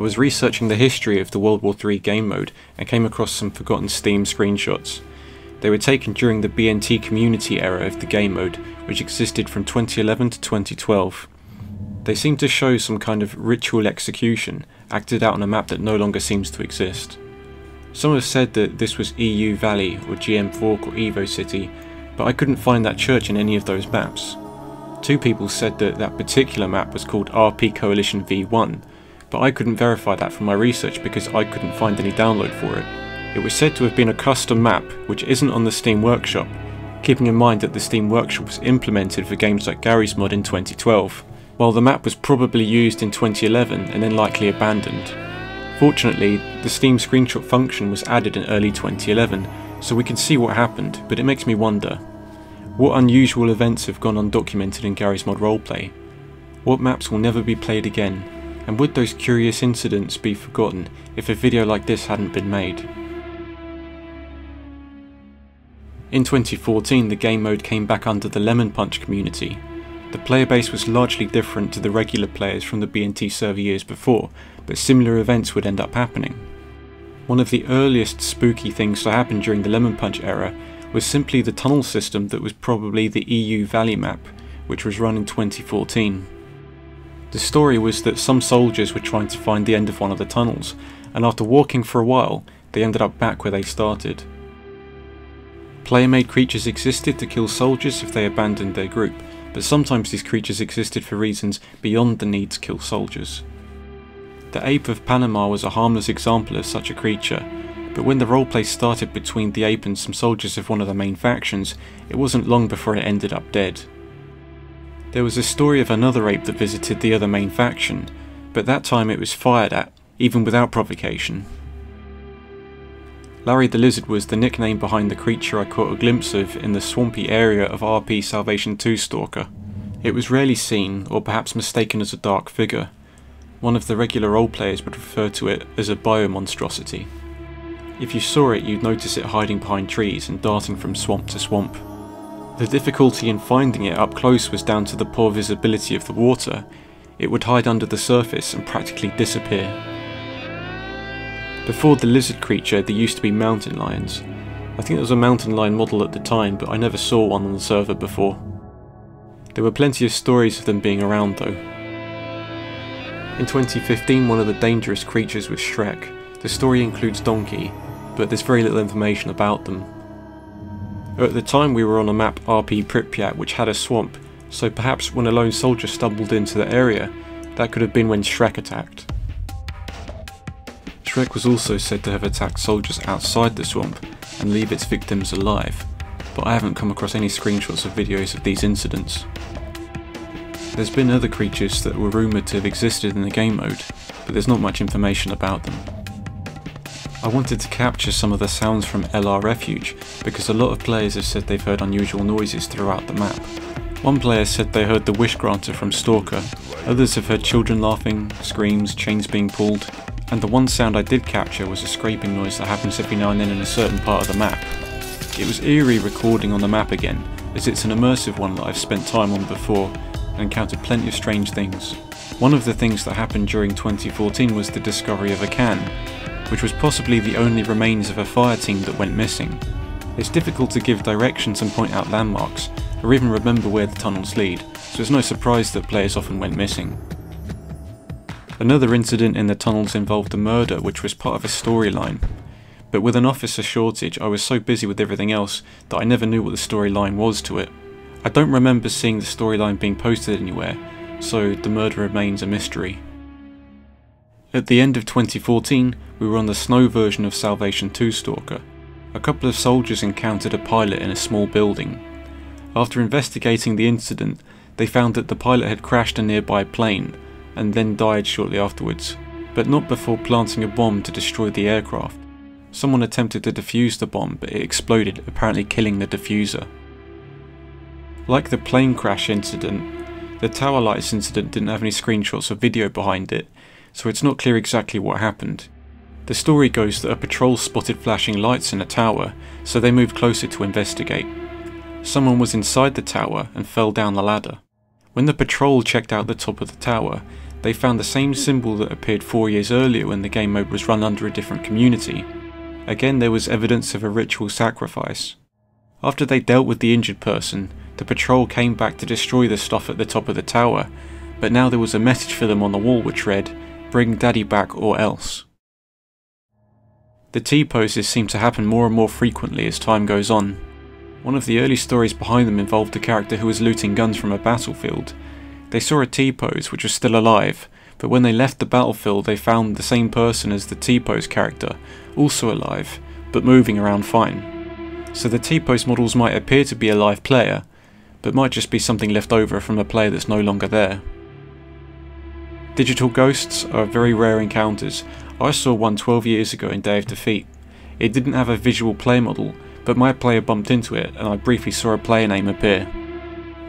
I was researching the history of the World War III game mode and came across some forgotten Steam screenshots. They were taken during the BNT community era of the game mode, which existed from 2011 to 2012. They seem to show some kind of ritual execution acted out on a map that no longer seems to exist. Some have said that this was EU Valley or GM Fork or Evo City, but I couldn't find that church in any of those maps. Two people said that that particular map was called RP Coalition V1, but I couldn't verify that from my research because I couldn't find any download for it. It was said to have been a custom map which isn't on the Steam Workshop, keeping in mind that the Steam Workshop was implemented for games like Garry's Mod in 2012, while the map was probably used in 2011 and then likely abandoned. Fortunately, the Steam screenshot function was added in early 2011, so we can see what happened, but it makes me wonder. What unusual events have gone undocumented in Garry's Mod roleplay? What maps will never be played again? And would those curious incidents be forgotten if a video like this hadn't been made? In 2014 the game mode came back under the Lemon Punch community. The player base was largely different to the regular players from the BNT server years before, but similar events would end up happening. One of the earliest spooky things to happen during the Lemon Punch era was simply the tunnel system that was probably the EU Valley map, which was run in 2014. The story was that some soldiers were trying to find the end of one of the tunnels, and after walking for a while, they ended up back where they started. Player-made creatures existed to kill soldiers if they abandoned their group, but sometimes these creatures existed for reasons beyond the need to kill soldiers. The Ape of Panama was a harmless example of such a creature, but when the roleplay started between the ape and some soldiers of one of the main factions, it wasn't long before it ended up dead. There was a story of another ape that visited the other main faction, but that time it was fired at, even without provocation. Larry the Lizard was the nickname behind the creature I caught a glimpse of in the swampy area of RP Salvation 2 Stalker. It was rarely seen, or perhaps mistaken as a dark figure. One of the regular roleplayers would refer to it as a biomonstrosity. If you saw it, you'd notice it hiding behind trees and darting from swamp to swamp. The difficulty in finding it up close was down to the poor visibility of the water. It would hide under the surface and practically disappear. Before the lizard creature, there used to be mountain lions. I think there was a mountain lion model at the time, but I never saw one on the server before. There were plenty of stories of them being around though. In 2015, one of the dangerous creatures was Shrek. The story includes Donkey, but there's very little information about them. At the time we were on a map RP Pripyat which had a swamp, so perhaps when a lone soldier stumbled into the area, that could have been when Shrek attacked. Shrek was also said to have attacked soldiers outside the swamp and leave its victims alive, but I haven't come across any screenshots or videos of these incidents. There's been other creatures that were rumoured to have existed in the game mode, but there's not much information about them. I wanted to capture some of the sounds from LR Refuge because a lot of players have said they've heard unusual noises throughout the map. One player said they heard the Wish Granter from Stalker, others have heard children laughing, screams, chains being pulled, and the one sound I did capture was a scraping noise that happens every now and then in a certain part of the map. It was eerie recording on the map again, as it's an immersive one that I've spent time on before and encountered plenty of strange things. One of the things that happened during 2014 was the discovery of a can, which was possibly the only remains of a fire team that went missing. It's difficult to give directions and point out landmarks, or even remember where the tunnels lead, so it's no surprise that players often went missing. Another incident in the tunnels involved a murder which was part of a storyline. But with an officer shortage, I was so busy with everything else that I never knew what the storyline was to it. I don't remember seeing the storyline being posted anywhere, so the murder remains a mystery. At the end of 2014, we were on the snow version of Salvation 2 Stalker. A couple of soldiers encountered a pilot in a small building. After investigating the incident, they found that the pilot had crashed a nearby plane and then died shortly afterwards, but not before planting a bomb to destroy the aircraft. Someone attempted to defuse the bomb, but it exploded, apparently killing the diffuser. Like the plane crash incident, the tower lights incident didn't have any screenshots or video behind it, so it's not clear exactly what happened. The story goes that a patrol spotted flashing lights in a tower, so they moved closer to investigate. Someone was inside the tower and fell down the ladder. When the patrol checked out the top of the tower, they found the same symbol that appeared four years earlier when the game mode was run under a different community. Again, there was evidence of a ritual sacrifice. After they dealt with the injured person, the patrol came back to destroy the stuff at the top of the tower, but now there was a message for them on the wall which read, Bring Daddy back or else. The T-poses seem to happen more and more frequently as time goes on. One of the early stories behind them involved a character who was looting guns from a battlefield. They saw a T-pose which was still alive, but when they left the battlefield they found the same person as the T-pose character, also alive, but moving around fine. So the T-pose models might appear to be a live player, but might just be something left over from a player that's no longer there. Digital ghosts are very rare encounters. I saw one 12 years ago in Day of Defeat. It didn't have a visual player model, but my player bumped into it and I briefly saw a player name appear.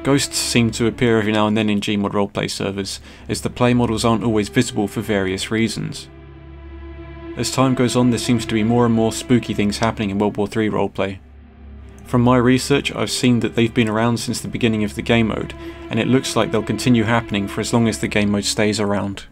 Ghosts seem to appear every now and then in Gmod roleplay servers, as the play models aren't always visible for various reasons. As time goes on there seems to be more and more spooky things happening in World War III roleplay. From my research I've seen that they've been around since the beginning of the game mode, and it looks like they'll continue happening for as long as the game mode stays around.